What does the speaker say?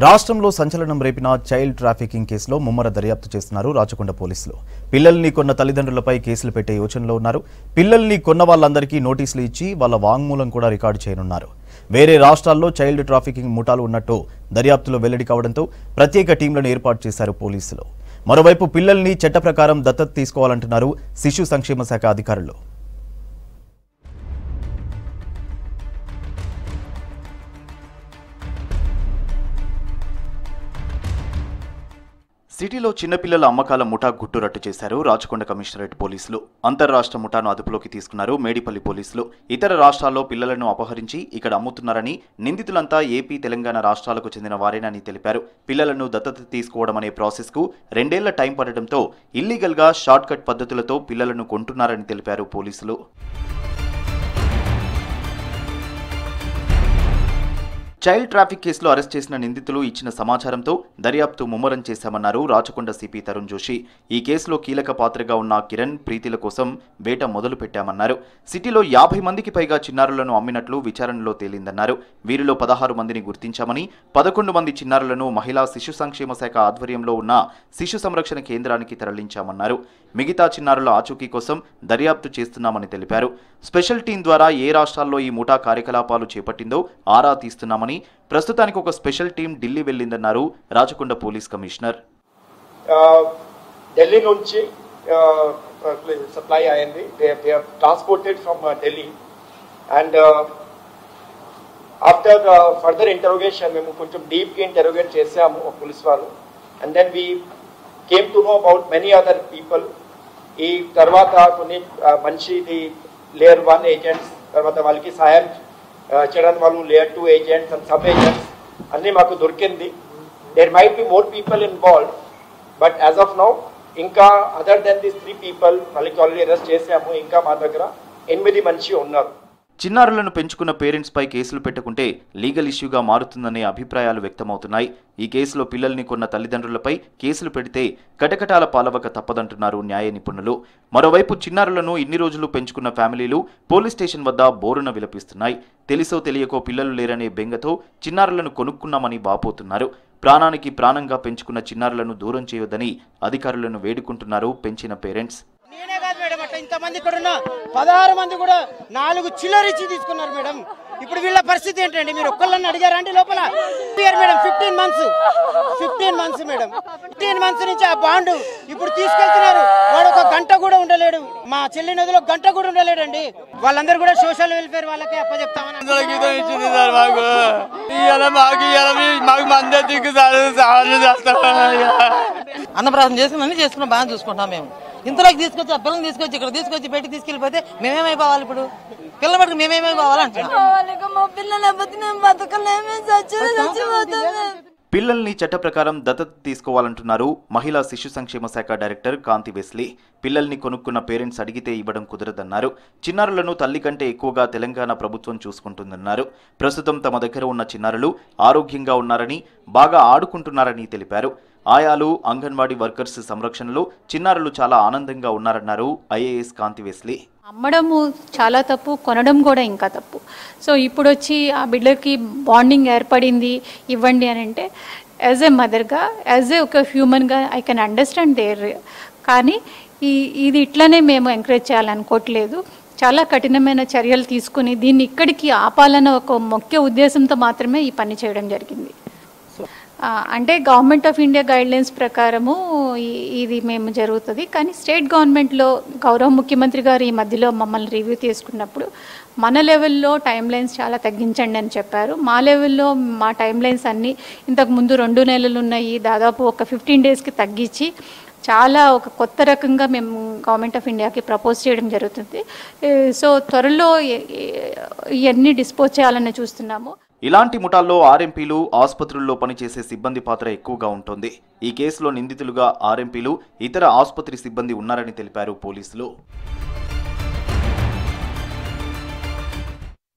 రాష్ట్రంలో సంచలనం రేపిన child trafficking కేసులో ముమ్మర దర్యాప్తు చేస్తున్నారు రాచకొండ పోలీసులు. పిల్లల్ని కొన్న తల్లిదండ్రులపై కేసులు పెట్టే యోచనలో ఉన్నారు. పిల్లల్ని కొన్న వాళ్ళందరికీ నోటీసులు ఇచ్చి వాళ్ళ వాంగ్మూలం కూడా రికార్డు చేయనున్నారు. వేరే రాష్ట్రాల్లో చైల్డ్ ట్రాఫికింగ్ ముఠాలు ఉన్నట్టు దర్యాప్తులో వెల్లడి కావడంతో ప్రత్యేక టీంలను ఏర్పాటు చేశారు పోలీసులు. మరోవైపు పిల్లల్ని చట్ట ప్రకారం దత్తత తీసుకోవాలంటున్నారు శిశు సంక్షేమ శాఖ అధికారులు. సిటీలో చిన్నపిల్లల అమ్మకాల ముఠా గుట్టురట్టు చేశారు రాచకొండ కమిషనరేట్ పోలీసులు. అంతర్రాష్ట్ర ముఠాను అదుపులోకి తీసుకున్నారు మేడిపల్లి పోలీసులు. ఇతర రాష్ట్రాల్లో పిల్లలను అపహరించి ఇక్కడ అమ్ముతున్నారని నిందితులంతా ఏపీ తెలంగాణ రాష్ట్రాలకు చెందిన వారేనని తెలిపారు. పిల్లలను దత్తత తీసుకోవడం అనే ప్రాసెస్కు రెండేళ్ళ టైం పడటంతో ఇల్లీగల్గా షార్ట్కట్ పద్ధతులతో పిల్లలను కొంటున్నారని తెలిపారు పోలీసులు. చైల్డ్ ట్రాఫిక్ కేసులో అరెస్ట్ చేసిన నిందితులు ఇచ్చిన సమాచారంతో దర్యాప్తు ముమ్మరం చేశామన్నారు రాచకొండ సిపి తరుణ్ జోషి. ఈ కేసులో కీలక పాత్రగా ఉన్న కిరణ్ ప్రీతిల కోసం వేట మొదలు పెట్టామన్నారు సిటీలో యాభై మందికి పైగా చిన్నారులను అమ్మినట్లు విచారణలో తేలిందన్నారు. వీరిలో పదహారు మందిని గుర్తించామని పదకొండు మంది చిన్నారులను మహిళా శిశు సంక్షేమ శాఖ ఆధ్వర్యంలో ఉన్న శిశు సంరక్షణ కేంద్రానికి తరలించామన్నారు. మిగతా చిన్నారుల ఆచూకీ కోసం దర్యాప్తు చేస్తున్నామని తెలిపారు. స్పెషల్ టీం ద్వారా ఏ రాష్ట్రాల్లో ఈ ముఠా కార్యకలాపాలు చేపట్టిందో ఆరా తీస్తున్నామని ప్రస్తుతానికి ఒక స్పెషల్ టీం ఢిల్లీ వెళ్ళిందన్నారు రాచకొండ పోలీస్ కమిషనర్. ఢిల్లీ నుంచి సప్లై అయింది. They transported from Delhi. And after further interrogation మేము కొంచెం డీప్గా ఇంటరోగేట్ చేసాము పోలీస్ వాళ్ళు. And then we came to know about many other people ఈ తర్వాత కొన్ని మనిషిది లేయర్ వన్ ఏజెంట్స్ తర్వాత వాళ్ళకి సహాయం ఆ, చేయడానికి వాళ్ళు layer two agents and sub agents అన్నీ మాకు దొరికింది. There might be more people involve but as of now ఇంకా other than this three people వాళ్ళకి ఆల్రెడీ అరెస్ట్ చేసాము ఇంకా మా దగ్గర ఎనిమిది మనిషి ఉన్నారు. చిన్నారులను పెంచుకున్న పేరెంట్స్ పై కేసులు పెట్టుకుంటే లీగల్ ఇష్యూగా మారుతుందనే అభిప్రాయాలు వ్యక్తమవుతున్నాయి. ఈ కేసులో పిల్లల్ని కొన్న తల్లిదండ్రులపై కేసులు పెడితే కటకటాల పాలవక తప్పదంటున్నారు న్యాయ నిపుణులు. మరోవైపు చిన్నారులను ఇన్ని రోజులు పెంచుకున్న ఫ్యామిలీలు పోలీస్ స్టేషన్ వద్ద బోరున విలపిస్తున్నాయి. తెలిసో తెలియకో పిల్లలు లేరనే బెంగతో చిన్నారులను కొనుక్కున్నామని బాపోతున్నారు ప్రాణానికి ప్రాణంగా పెంచుకున్న చిన్నారులను దూరం చేయొద్దని అధికారులను వేడుకుంటున్నారు పెంచిన పేరెంట్స్. ఇంతమంది ఇక్కడ ఉన్న పదహారు మంది కూడా నాలుగు చిల్లర ఇచ్చి తీసుకున్నారు మేడం. ఇప్పుడు వీళ్ళ పరిస్థితి ఏంటండి? మీరు ఒక్కళ్ళని అడిగారా అండి లోపల? Madam fifteen months fifteen months madam fifteen months నుంచి ఆ బాండ్ ఇప్పుడు తీసుకెళ్తున్నారు. వాడు ఒక గంట కూడా ఉండలేడు. మా చెల్లి నదిలో గంట కూడా ఉండలేడండి. వాళ్ళందరూ కూడా సోషల్ వెల్ఫేర్ వాళ్ళకే అప్పచెప్తామని అన్నప్రాసం చేసుకుని చేసుకున్నాం బాగా చూసుకుంటాం మేము. ఇంతలోకి తీసుకొచ్చి ఆ పిల్లల్ని తీసుకొచ్చి ఇక్కడ తీసుకొచ్చి బయటికి తీసుకెళ్ళిపోతే మేమేమైపోవాలి ఇప్పుడు? పిల్లల పట్టుకు మేమేమైపోవాలి అంటున్నాం. పిల్లలు పిల్లల్ని చట్ట ప్రకారం దత్తత తీసుకోవాలంటున్నారు మహిళా శిశు సంక్షేమ శాఖ డైరెక్టర్ కాంతి వెస్లీ పిల్లల్ని కొనుక్కున్న పేరెంట్స్ అడిగితే ఇవ్వడం కుదరదన్నారు. చిన్నారులను తల్లి కంటే ఎక్కువగా తెలంగాణ ప్రభుత్వం చూసుకుంటుందన్నారు. ప్రస్తుతం తమ దగ్గర ఉన్న చిన్నారులు ఆరోగ్యంగా ఉన్నారని బాగా ఆడుకుంటున్నారని తెలిపారు. ఆయాలు అంగన్వాడీ వర్కర్స్ సంరక్షణలో చిన్నారులు చాలా ఆనందంగా ఉన్నారన్నారు ఐఏఎస్ కాంతి వెస్లీ. అమ్మడము చాలా తప్పు కొనడం కూడా ఇంకా తప్పు. సో ఇప్పుడు వచ్చి ఆ బిడ్డకి బాండింగ్ ఏర్పడింది ఇవ్వండి అని అంటే యాజ్ ఏ మదర్గా యాజ్ ఏ ఒక హ్యూమన్గా ఐ కెన్ అండర్స్టాండ్ దేర్ కానీ ఈ ఇది ఇట్లనే మేము ఎంకరేజ్ చేయాలనుకోవట్లేదు. చాలా కఠినమైన చర్యలు తీసుకుని దీన్ని ఇక్కడికి ఆపాలన్న ఒక ముఖ్య ఉద్దేశంతో మాత్రమే ఈ పని చేయడం జరిగింది. అంటే గవర్నమెంట్ ఆఫ్ ఇండియా గైడ్లైన్స్ ప్రకారము ఇది మేము జరుగుతుంది. కానీ స్టేట్ గవర్నమెంట్లో గౌరవ ముఖ్యమంత్రి గారు ఈ మధ్యలో మమ్మల్ని రివ్యూ తీసుకున్నప్పుడు మన లెవెల్లో టైం లైన్స్ చాలా తగ్గించండి అని చెప్పారు. మా లెవెల్లో మా టైం లైన్స్ అన్నీ ఇంతకు ముందు రెండు నెలలు ఉన్నాయి. దాదాపు ఒక ఫిఫ్టీన్ డేస్కి తగ్గించి చాలా ఒక కొత్త రకంగా మేము గవర్నమెంట్ ఆఫ్ ఇండియాకి ప్రపోజ్ చేయడం జరుగుతుంది. సో త్వరలో ఇవన్నీ డిస్పోజ్ చేయాలని చూస్తున్నాము. ఇలాంటి ముఠాల్లో ఆర్ఎంపీలు ఆసుపత్రుల్లో పనిచేసే సిబ్బంది పాత్ర ఎక్కువగా ఉంటుంది. ఈ కేసులో నిందితులుగా ఆర్ఎంపీలు ఇతర ఆసుపత్రి సిబ్బంది ఉన్నారని తెలిపారు పోలీసులు.